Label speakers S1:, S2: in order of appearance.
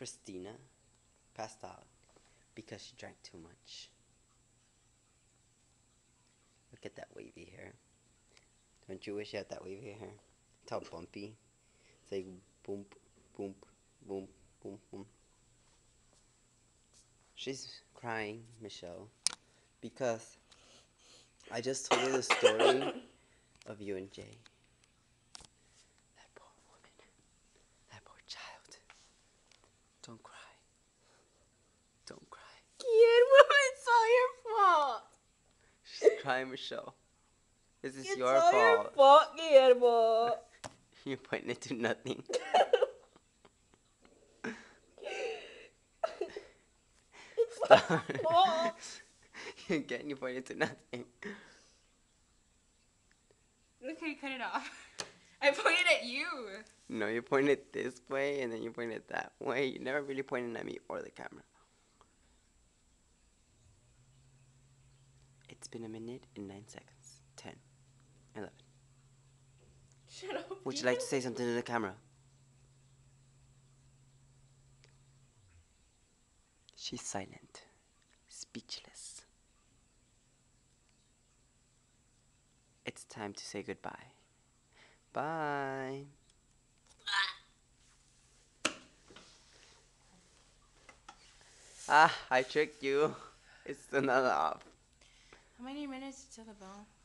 S1: Kristina passed out because she drank too much. Look at that wavy hair. Don't you wish you had that wavy hair? It's all bumpy. It's like boom, boom, boom, boom, boom. She's crying, Michelle, because I just told her the story of you and Jay. Don't cry. Don't cry.
S2: Guillermo, it's all your fault.
S1: She's crying, Michelle. This is
S2: It's
S1: your
S2: all
S1: fault.
S2: your fault, Guillermo.
S1: You're pointing it to nothing.
S2: it's
S1: Stop.
S2: my fault.
S1: Again, you pointed to nothing.
S3: Okay, cut it off. I pointed at you.
S1: No, you pointed this way and then you pointed that way. You never really pointed at me or the camera. It's been a minute and nine seconds. Ten. Eleven.
S2: Shut up.
S1: Would you like to say something to the camera? She's silent, speechless. It's time to say goodbye. Bye. Ah, I tricked you. It's another not off.
S3: How many minutes till the bell?
S1: Whoosh.